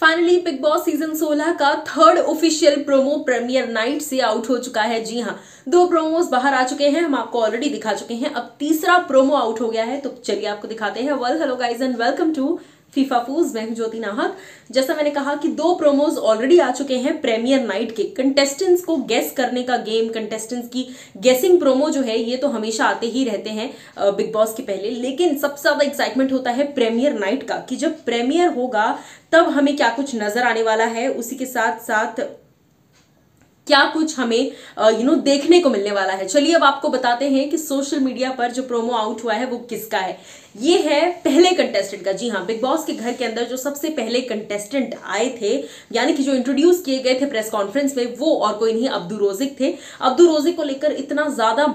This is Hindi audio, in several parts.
फाइनली बिग बॉस सीज़न 16 का third official promo premiere night से आउट हो चुका है। जी हाँ दो प्रोमोस बाहर आ चुके हैं। हम आपको ऑलरेडी दिखा चुके हैं। अब तीसरा प्रोमो आउट हो गया है। तो चलिए आपको दिखाते हैं। Well hello guys and welcome to FIFA फूज मैं ज्योति नाहक। जैसा मैंने कहा कि दो प्रोमोज ऑलरेडी आ चुके हैं प्रीमियर नाइट के। कंटेस्टेंट्स को गेस करने का गेम कंटेस्टेंट्स की गेसिंग प्रोमो जो है, ये तो हमेशा आते ही रहते हैं बिग बॉस के पहले। लेकिन सबसे ज़्यादा एक्साइटमेंट होता है प्रीमियर नाइट का, कि जब प्रीमियर होगा, तब हमें क्या कुछ नज़र आने वाला है, उसी के साथ साथ क्या कुछ हमें यू नो देखने को मिलने वाला है। चलिए अब आपको बताते हैं कि सोशल मीडिया पर जो प्रोमो आउट हुआ है, वो किसका है। ये है पहले कंटेस्टेंट का। जी हाँ बिग बॉस के घर के अंदर जो सबसे पहले कंटेस्टेंट आए थे, यानी कि जो इंट्रोड्यूस किए गए थे प्रेस कॉन्फ्रेंस में, वो और कोई नहीं, अब्दू रोजिक थे। अब्दू रोजिक को लेकर इतना ज़्यादा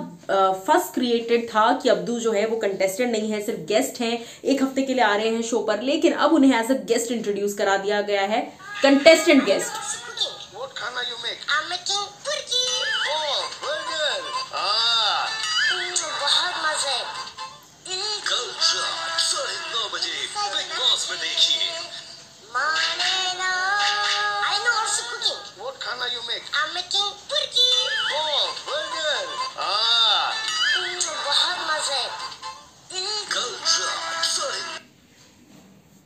फ़र्स्ट क्रिएटेड था कि अब्दू जो है वो कंटेस्टेंट नहीं है, सिर्फ़ गेस्ट हैं। एक हफ़्ते के लिए आ रहे हैं शो पर, लेकिन अब उन्हें एज अ गेस्ट इंट्रोड्यूस करा दिया गया है। Contestant guess What khana you make? I'm making turkey. Oh, burger. Ah. हम्म, बहुत मजे एक कल रात साढ़े नौ बजे बिग बॉस में देखिए माने ना I know also cooking. What khana you make? I'm making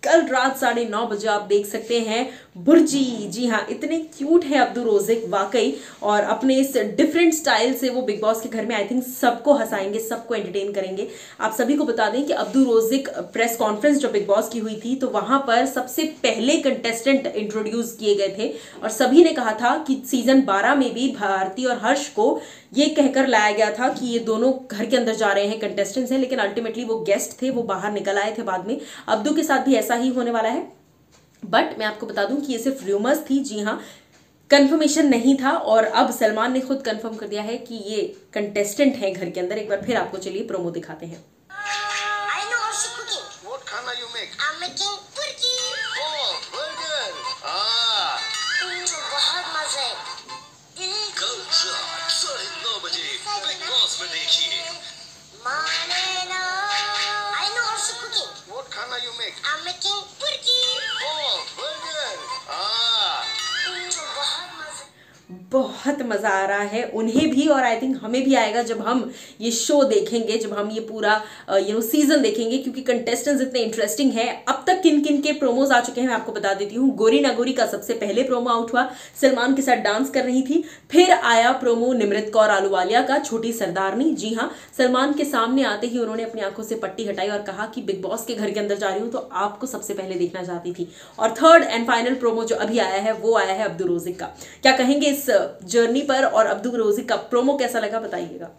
कल रात साढ़े नौ बजे आप देख सकते हैं, बुर्जी। जी हाँ इतने क्यूट है अब्दुल रोजिक, वाकई। और अपने इस डिफरेंट स्टाइल से वो बिग बॉस के घर में आई थिंक सबको हंसाएँगे, सबको एंटरटेन करेंगे। आप सभी को बता दें कि अब्दुल रोजिक प्रेस कॉन्फ्रेंस जो बिग बॉस की हुई थी तो वहाँ पर सबसे पहले कंटेस्टेंट इंट्रोड्यूस किए गए थे। और सभी ने कहा था कि सीज़न 12 में भी भारती और हर्ष को ये कहकर लाया गया था कि ये दोनों घर के अंदर जा रहे हैं कंटेस्टेंट्स हैं लेकिन अल्टीमेटली वो गेस्ट थे वो बाहर निकल आए थे बाद में। अब्दू के साथ भी ऐसा ही होने वाला है। बट मैं आपको बता दूँ कि ये सिर्फ़ र्यूमर्स थी जी हाँ कंफर्मेशन नहीं था और अब सलमान ने खुद कंफर्म कर दिया है कि ये कंटेस्टेंट हैं घर के अंदर। एक बार फिर आपको चलिए प्रोमो दिखाते हैं। बिग बॉस में देखिए माने ना I know also cooking. What khana you make? I'm making turkey. Oh, burger. Ah. हम्म, बहुत मजे बहुत मज़ा आ रहा है। उन्हें भी और आई थिंक हमें भी आएगा जब हम ये शो देखेंगे, जब हम ये पूरा यू नो सीज़न देखेंगे, क्योंकि कंटेस्टेंट्स इतने इंटरेस्टिंग है। अब तक किन किन के प्रोमोज आ चुके हैं, मैं आपको बता देती हूँ। गोरी नागोरी का सबसे पहले प्रोमो आउट हुआ। सलमान के साथ डांस कर रही थी। फिर आया प्रोमो निमृत कौर आलूवालिया का, छोटी सरदारनी। जी हाँ सलमान के सामने आते ही उन्होंने अपनी आँखों से पट्टी हटाई और कहा कि बिग बॉस के घर के अंदर जा रही हूँ तो आपको सबसे पहले देखना चाहती थी। और थर्ड एंड फाइनल प्रोमो जो अभी आया है, वो आया है अब्दुल रोजिक का। क्या कहेंगे इस जर्नी पर और अब्दुल रोजी का प्रोमो कैसा लगा बताइएगा।